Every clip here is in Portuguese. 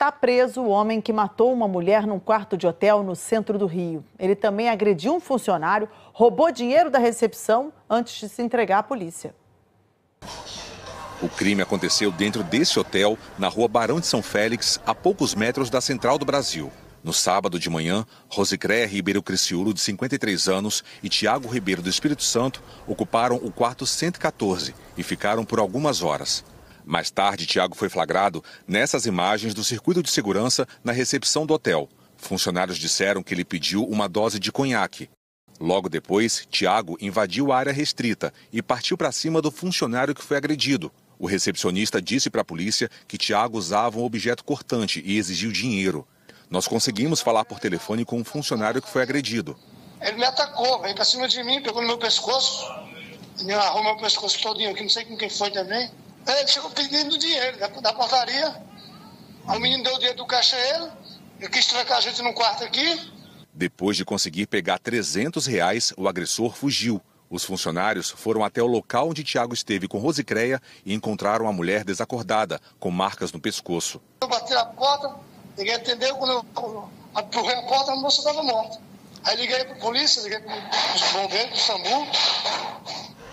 Está preso o homem que matou uma mulher num quarto de hotel no centro do Rio. Ele também agrediu um funcionário, roubou dinheiro da recepção antes de se entregar à polícia. O crime aconteceu dentro desse hotel, na rua Barão de São Félix, a poucos metros da Central do Brasil. No sábado de manhã, Rosicréia Ribeiro Criciúlo, de 53 anos, e Tiago Ribeiro do Espírito Santo ocuparam o quarto 114 e ficaram por algumas horas. Mais tarde, Tiago foi flagrado nessas imagens do circuito de segurança na recepção do hotel. Funcionários disseram que ele pediu uma dose de conhaque. Logo depois, Tiago invadiu a área restrita e partiu para cima do funcionário que foi agredido. O recepcionista disse para a polícia que Tiago usava um objeto cortante e exigiu dinheiro. Nós conseguimos falar por telefone com um funcionário que foi agredido. Ele me atacou, veio para cima de mim, pegou no meu pescoço, me amarrou meu pescoço todinho aqui, não sei com quem foi também. Ele chegou pedindo dinheiro da, da portaria. O menino deu o dinheiro do caixa a ele. Eu quis trancar a gente num quarto aqui. Depois de conseguir pegar 300 reais, o agressor fugiu. Os funcionários foram até o local onde Tiago esteve com Rosicréia e encontraram a mulher desacordada, com marcas no pescoço. Eu bati na porta, ninguém atendeu. Quando eu empurrei a porta, a moça estava morta. Aí liguei para a polícia, liguei para os bombeiros, para o SAMU.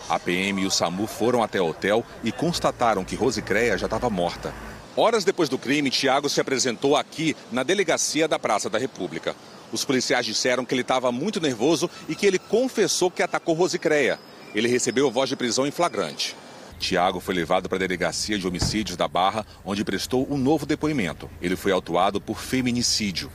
A PM e o SAMU foram até o hotel e constataram que Rosicréia já estava morta. Horas depois do crime, Tiago se apresentou aqui na delegacia da Praça da República. Os policiais disseram que ele estava muito nervoso e que ele confessou que atacou Rosicréia. Ele recebeu voz de prisão em flagrante. Tiago foi levado para a delegacia de homicídios da Barra, onde prestou um novo depoimento. Ele foi autuado por feminicídio.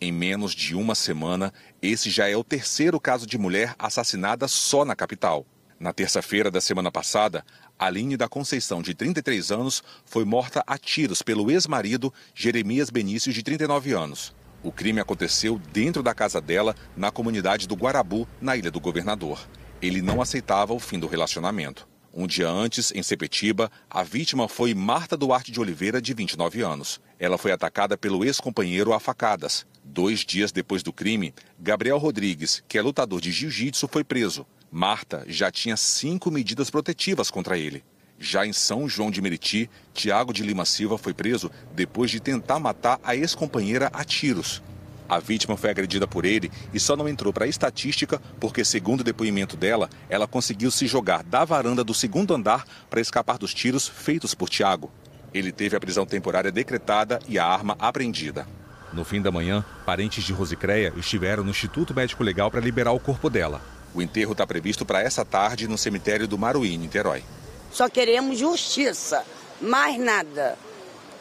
Em menos de uma semana, esse já é o terceiro caso de mulher assassinada só na capital. Na terça-feira da semana passada, Aline da Conceição, de 33 anos, foi morta a tiros pelo ex-marido Jeremias Benício, de 39 anos. O crime aconteceu dentro da casa dela, na comunidade do Guarabu, na Ilha do Governador. Ele não aceitava o fim do relacionamento. Um dia antes, em Sepetiba, a vítima foi Marta Duarte de Oliveira, de 29 anos. Ela foi atacada pelo ex-companheiro a facadas. Dois dias depois do crime, Gabriel Rodrigues, que é lutador de jiu-jitsu, foi preso. Marta já tinha cinco medidas protetivas contra ele. Já em São João de Meriti, Tiago de Lima Silva foi preso depois de tentar matar a ex-companheira a tiros. A vítima foi agredida por ele e só não entrou para a estatística porque, segundo o depoimento dela, ela conseguiu se jogar da varanda do segundo andar para escapar dos tiros feitos por Tiago. Ele teve a prisão temporária decretada e a arma apreendida. No fim da manhã, parentes de Rosicréia estiveram no Instituto Médico Legal para liberar o corpo dela. O enterro está previsto para essa tarde no cemitério do Maruí, Niterói. Só queremos justiça, mais nada.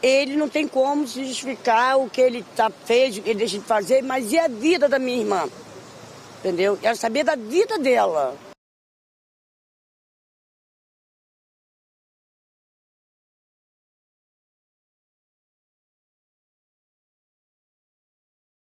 Ele não tem como se justificar o que ele tá, fez, o que ele deixa de fazer, mas e a vida da minha irmã? Entendeu? Quero saber da vida dela.